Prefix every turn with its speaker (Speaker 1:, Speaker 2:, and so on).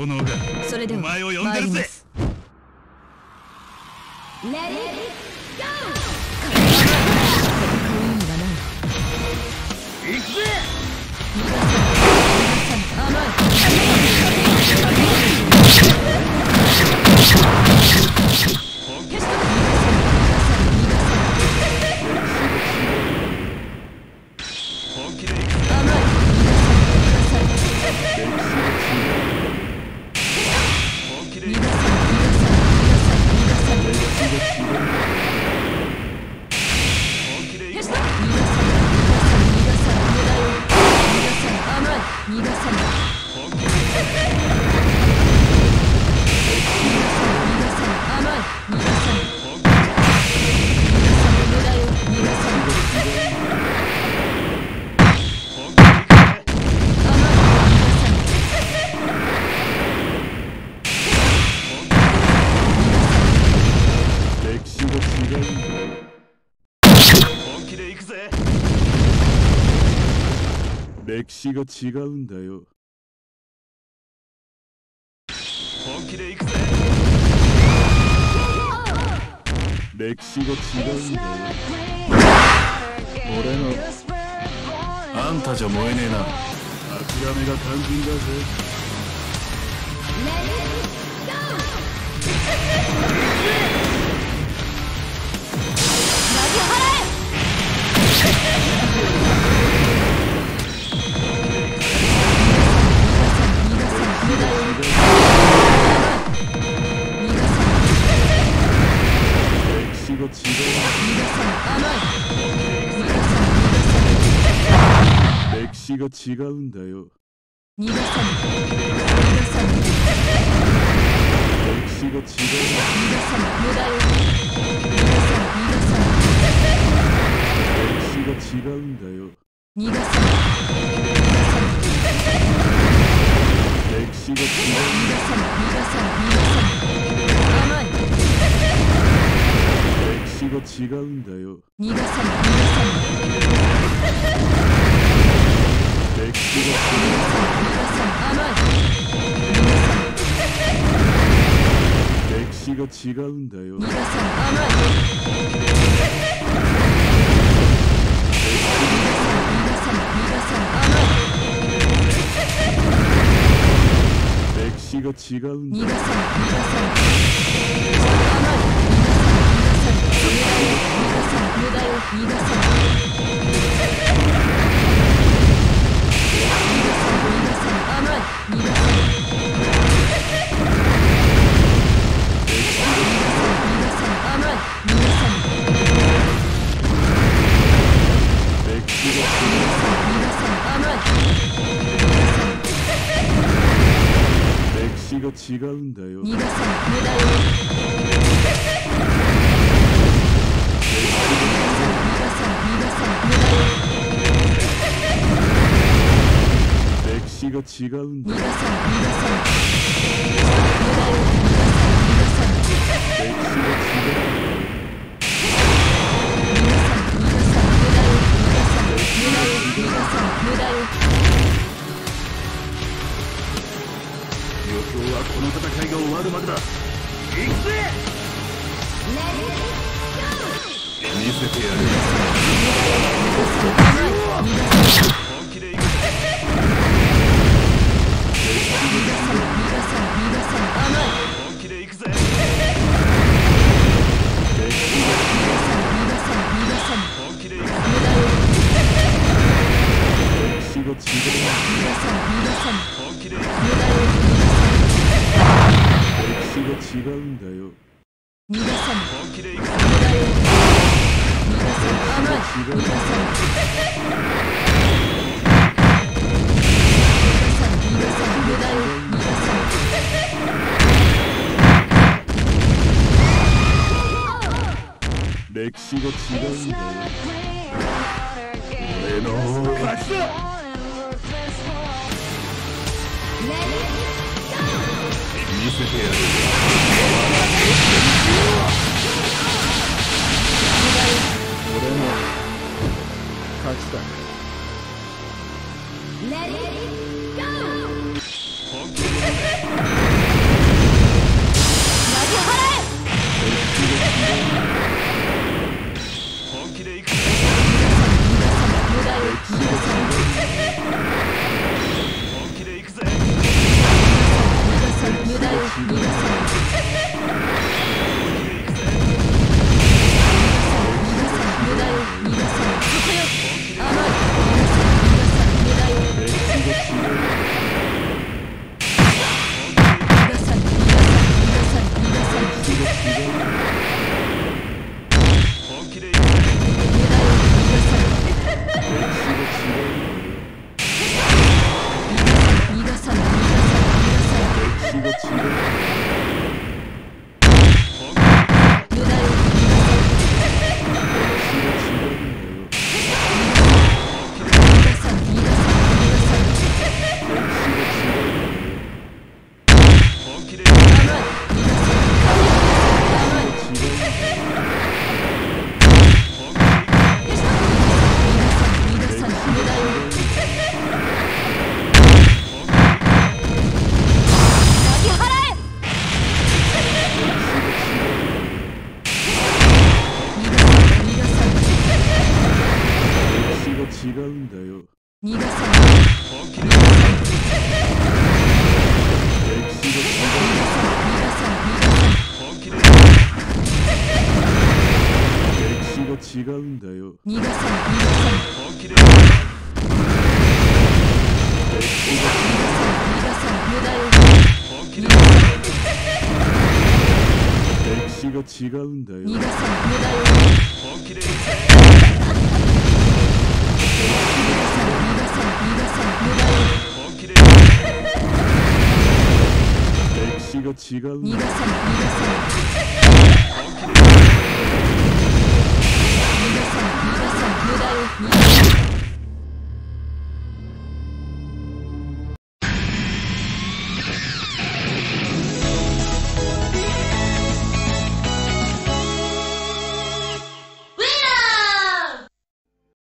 Speaker 1: 炎が
Speaker 2: それでは
Speaker 1: お前を呼んでるぜ。
Speaker 3: レディーゴ
Speaker 2: 戦う意味がない
Speaker 1: 行くぜ
Speaker 4: 歴史が違うんだよ。
Speaker 1: 本気で行くぜ。
Speaker 4: 歴史が違うんだよ。俺の。あんたじゃ燃えねえな。諦めが肝心だぜ違うんだよ。
Speaker 2: 逃がさない
Speaker 4: 歴史が違う
Speaker 2: 逃がさない無駄よ逃がさない
Speaker 4: 歴史が違うんだよ。
Speaker 2: 逃がさない
Speaker 4: 歴史が違う
Speaker 2: 逃がさない逃がさない逃がさない甘い
Speaker 4: 歴史が違うんだよ。
Speaker 2: 逃がさない逃がさない
Speaker 4: 違うんだよ。
Speaker 2: 逃がさない。甘い。逃がさない。逃がさない。甘い。
Speaker 4: 歴史が違うんだ
Speaker 2: 逃がさない。逃がさない。甘い。逃がさない。無駄よ逃がさない。
Speaker 4: 違うんだよ。
Speaker 2: 逃がさない無駄よ
Speaker 4: 違うんだ
Speaker 2: 逃がさない逃がさない無駄よ。逃がさない逃がさない。
Speaker 4: 歴史が違うんだよ
Speaker 1: この戦いが終わるまでだ。行くぜ！見せてやる
Speaker 2: さない。
Speaker 1: 本気で行くぜ
Speaker 2: 無駄よ逃がさない。甘い。
Speaker 4: 違う
Speaker 2: 逃がさない。逃がさない。逃がさない。無駄よ逃がさない。
Speaker 4: 歴史が違うんだよ
Speaker 1: 俺の勝ちだ見せてやる
Speaker 4: 거 지가운데요. 백시가
Speaker 5: 지가운데.